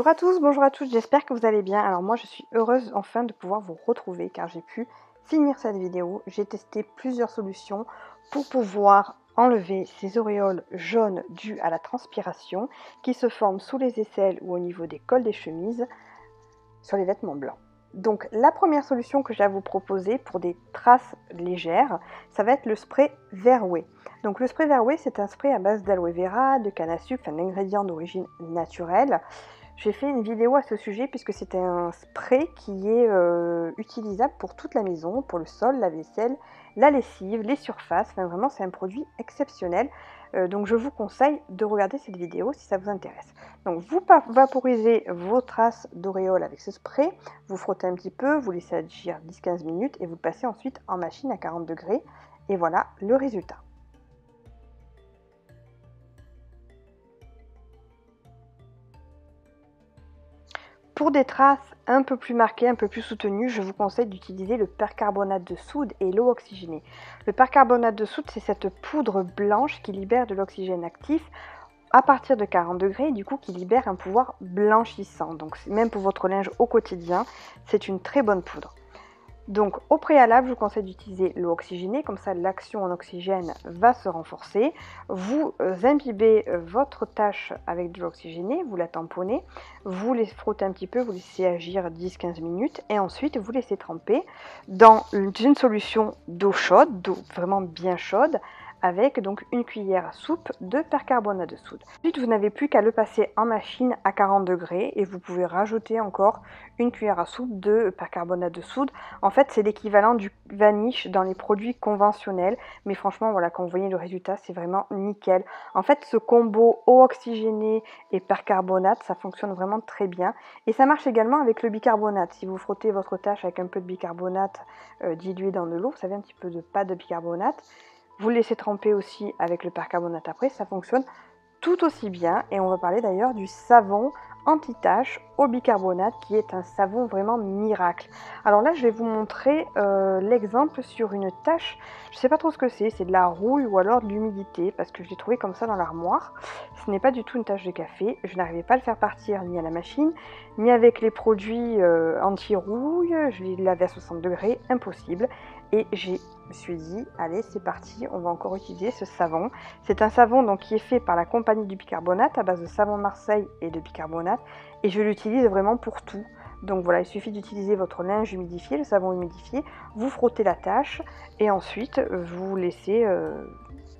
à tous, bonjour à tous, j'espère que vous allez bien. Alors moi je suis heureuse enfin de pouvoir vous retrouver car j'ai pu finir cette vidéo. J'ai testé plusieurs solutions pour pouvoir enlever ces auréoles jaunes dues à la transpiration qui se forment sous les aisselles ou au niveau des cols des chemises sur les vêtements blancs. Donc la première solution que j'ai à vous proposer pour des traces légères, ça va être le spray Verway. Donc le spray Verway, c'est un spray à base d'aloe vera, de canne à sucre, un ingrédient d'origine naturelle. J'ai fait une vidéo à ce sujet puisque c'est un spray qui est euh, utilisable pour toute la maison, pour le sol, la vaisselle, la lessive, les surfaces. Enfin vraiment c'est un produit exceptionnel. Euh, donc je vous conseille de regarder cette vidéo si ça vous intéresse. Donc vous vaporisez vos traces d'auréoles avec ce spray, vous frottez un petit peu, vous laissez agir 10-15 minutes et vous le passez ensuite en machine à 40 degrés. Et voilà le résultat. Pour des traces un peu plus marquées, un peu plus soutenues, je vous conseille d'utiliser le percarbonate de soude et l'eau oxygénée. Le percarbonate de soude, c'est cette poudre blanche qui libère de l'oxygène actif à partir de 40 degrés et du coup qui libère un pouvoir blanchissant. Donc même pour votre linge au quotidien, c'est une très bonne poudre. Donc au préalable, je vous conseille d'utiliser l'eau oxygénée, comme ça l'action en oxygène va se renforcer. Vous euh, imbibez euh, votre tâche avec de l'eau oxygénée, vous la tamponnez, vous les frottez un petit peu, vous laissez agir 10-15 minutes et ensuite vous laissez tremper dans une solution d'eau chaude, d'eau vraiment bien chaude, avec donc une cuillère à soupe de percarbonate de soude. Ensuite, vous n'avez plus qu'à le passer en machine à 40 degrés et vous pouvez rajouter encore une cuillère à soupe de percarbonate de soude. En fait, c'est l'équivalent du vanish dans les produits conventionnels, mais franchement, voilà, quand vous voyez le résultat, c'est vraiment nickel. En fait, ce combo eau oxygénée et percarbonate, ça fonctionne vraiment très bien. Et ça marche également avec le bicarbonate. Si vous frottez votre tâche avec un peu de bicarbonate euh, dilué dans de l'eau, vous savez, un petit peu de pâte de bicarbonate, vous le laissez tremper aussi avec le percarbonate après, ça fonctionne tout aussi bien. Et on va parler d'ailleurs du savon anti-tache au bicarbonate qui est un savon vraiment miracle. Alors là je vais vous montrer euh, l'exemple sur une tache, je sais pas trop ce que c'est, c'est de la rouille ou alors de l'humidité parce que je l'ai trouvé comme ça dans l'armoire. Ce n'est pas du tout une tache de café, je n'arrivais pas à le faire partir ni à la machine, ni avec les produits euh, anti-rouille, je l'ai lavé à 60 degrés, impossible. Et j'ai me suis dit, allez, c'est parti, on va encore utiliser ce savon. C'est un savon donc, qui est fait par la compagnie du bicarbonate à base de savon Marseille et de bicarbonate. Et je l'utilise vraiment pour tout. Donc voilà, il suffit d'utiliser votre linge humidifié, le savon humidifié, vous frottez la tâche et ensuite vous laissez euh,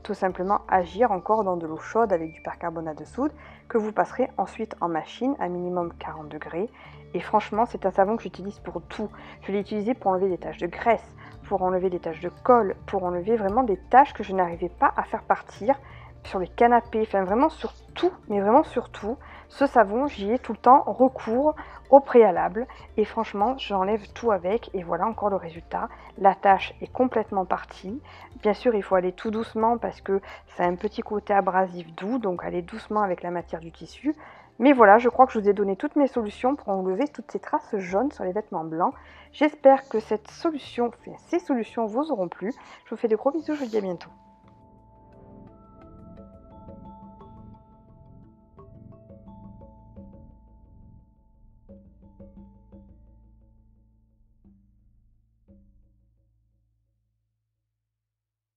tout simplement agir encore dans de l'eau chaude avec du percarbonate de soude que vous passerez ensuite en machine à minimum 40 degrés. Et franchement, c'est un savon que j'utilise pour tout. Je l'ai utilisé pour enlever des taches de graisse, pour enlever des taches de colle, pour enlever vraiment des taches que je n'arrivais pas à faire partir sur les canapés, enfin vraiment sur tout, mais vraiment sur tout. Ce savon, j'y ai tout le temps recours au préalable et franchement, j'enlève tout avec et voilà encore le résultat. La tâche est complètement partie. Bien sûr, il faut aller tout doucement parce que ça a un petit côté abrasif doux, donc aller doucement avec la matière du tissu. Mais voilà, je crois que je vous ai donné toutes mes solutions pour enlever toutes ces traces jaunes sur les vêtements blancs. J'espère que cette solution, ces solutions vous auront plu. Je vous fais de gros bisous, je vous dis à bientôt.